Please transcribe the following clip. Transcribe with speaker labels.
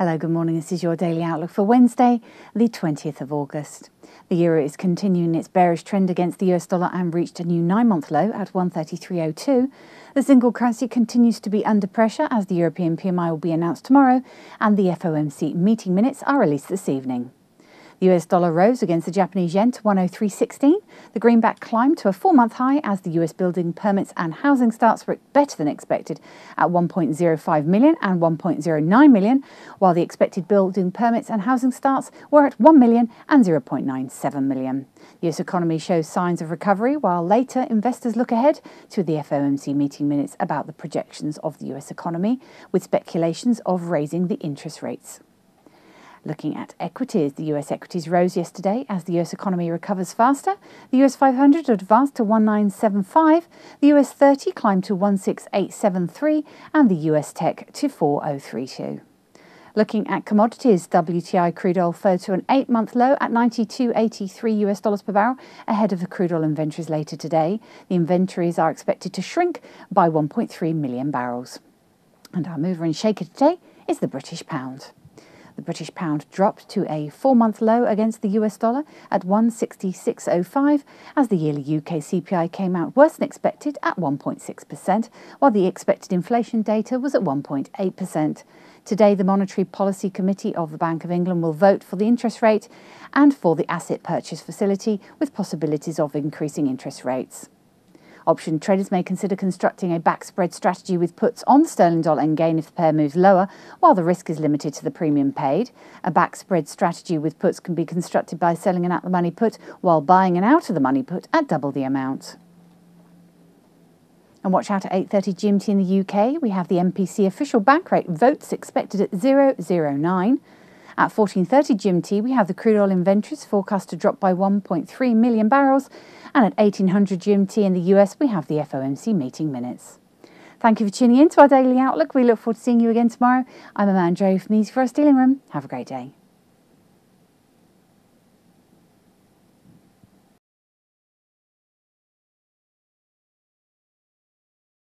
Speaker 1: Hello, good morning. This is your daily outlook for Wednesday, the 20th of August. The euro is continuing its bearish trend against the US dollar and reached a new nine month low at 133.02. The single currency continues to be under pressure as the European PMI will be announced tomorrow and the FOMC meeting minutes are released this evening. The US dollar rose against the Japanese yen to 103.16. The greenback climbed to a four month high as the US building permits and housing starts were better than expected at 1.05 million and 1.09 million, while the expected building permits and housing starts were at 1 million and 0.97 million. The US economy shows signs of recovery, while later investors look ahead to the FOMC meeting minutes about the projections of the US economy, with speculations of raising the interest rates. Looking at equities, the US equities rose yesterday as the US economy recovers faster. The US 500 advanced to 1975, the US 30 climbed to 16873, and the US Tech to 4032. Looking at commodities, WTI crude oil fell to an eight month low at 92.83 US dollars per barrel ahead of the crude oil inventories later today. The inventories are expected to shrink by 1.3 million barrels. And our mover and shaker today is the British pound. The British pound dropped to a four month low against the US dollar at 166.05 as the yearly UK CPI came out worse than expected at 1.6%, while the expected inflation data was at 1.8%. Today, the Monetary Policy Committee of the Bank of England will vote for the interest rate and for the asset purchase facility, with possibilities of increasing interest rates. Option traders may consider constructing a back spread strategy with puts on sterling dollar and gain if the pair moves lower, while the risk is limited to the premium paid. A back spread strategy with puts can be constructed by selling an at the money put while buying an out of the money put at double the amount. And watch out at 8:30 GMT in the UK. We have the MPC official bank rate votes expected at 009. At 14.30 GMT, we have the crude oil inventories forecast to drop by 1.3 million barrels, and at 1800 GMT in the US, we have the FOMC meeting minutes. Thank you for tuning in to our daily outlook. We look forward to seeing you again tomorrow. I'm Amanda Joe from Easy Forex Dealing Room. Have a great day.